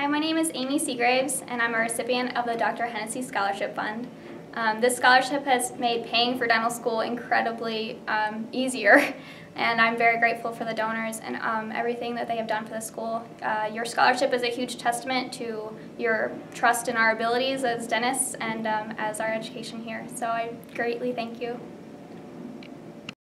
Hi, my name is Amy Seagraves, and I'm a recipient of the Dr. Hennessy Scholarship Fund. Um, this scholarship has made paying for dental school incredibly um, easier, and I'm very grateful for the donors and um, everything that they have done for the school. Uh, your scholarship is a huge testament to your trust in our abilities as dentists and um, as our education here, so I greatly thank you.